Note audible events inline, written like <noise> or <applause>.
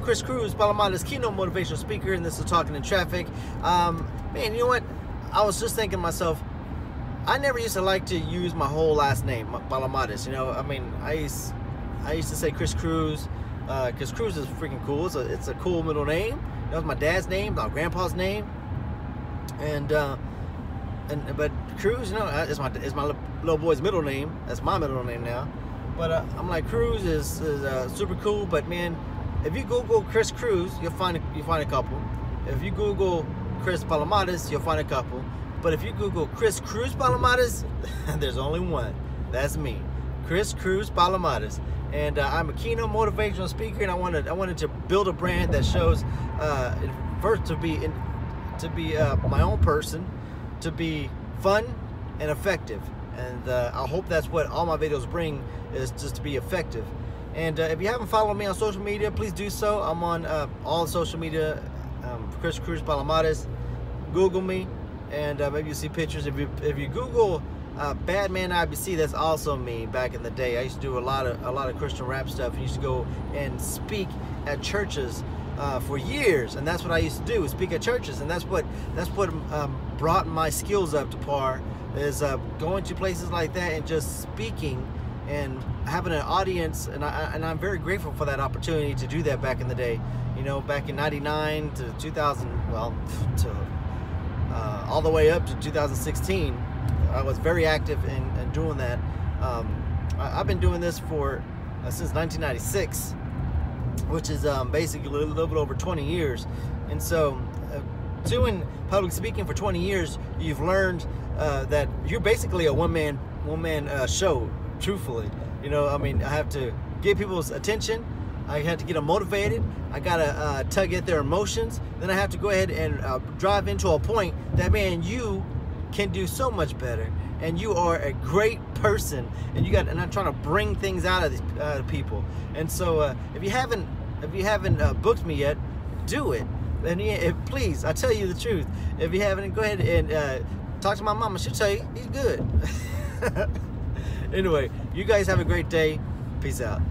Chris Cruz, Palomarez keynote motivational speaker, and this is Talking in Traffic. Um, man, you know what? I was just thinking to myself, I never used to like to use my whole last name, Palomarez. You know, I mean, I used, I used to say Chris Cruz, because uh, Cruz is freaking cool. It's a, it's a cool middle name. That was my dad's name, my grandpa's name, and uh, and but Cruz, you know, is my is my little boy's middle name. That's my middle name now. But uh, I'm like Cruz is, is uh, super cool. But man, if you Google Chris Cruz, you'll find a, you find a couple. If you Google Chris Palomarez, you'll find a couple. But if you Google Chris Cruz Palomarez, <laughs> there's only one. That's me, Chris Cruz Palomarez. And uh, I'm a keynote motivational speaker, and I wanted I wanted to build a brand that shows uh, first to be in, to be uh, my own person, to be fun and effective. And uh, I hope that's what all my videos bring is just to be effective. And uh, if you haven't followed me on social media, please do so. I'm on uh, all social media, um, Chris Cruz Palomarez. Google me, and uh, maybe you see pictures. If you if you Google uh, Badman IBC, that's also me. Back in the day, I used to do a lot of a lot of Christian rap stuff. I used to go and speak at churches uh, for years, and that's what I used to do: speak at churches, and that's what that's what um, brought my skills up to par. Is uh, going to places like that and just speaking and having an audience and, I, and I'm very grateful for that opportunity to do that back in the day. You know back in 99 to 2000 well to uh, all the way up to 2016 I was very active in, in doing that. Um, I, have been doing this for uh, since 1996 which is um, basically a little bit over 20 years. And so uh, doing public speaking for 20 years you've learned uh, that you're basically a one-man one-man uh, show truthfully. You know, I mean, I have to get people's attention. I have to get them motivated. I gotta uh, tug at their emotions. Then I have to go ahead and uh, drive into a point that man, you can do so much better, and you are a great person. And you got, and I'm trying to bring things out of these uh, people. And so, uh, if you haven't, if you haven't uh, booked me yet, do it. And if, please, I tell you the truth. If you haven't, go ahead and uh, talk to my mama. She'll tell you he's good. <laughs> anyway, you guys have a great day. Peace out.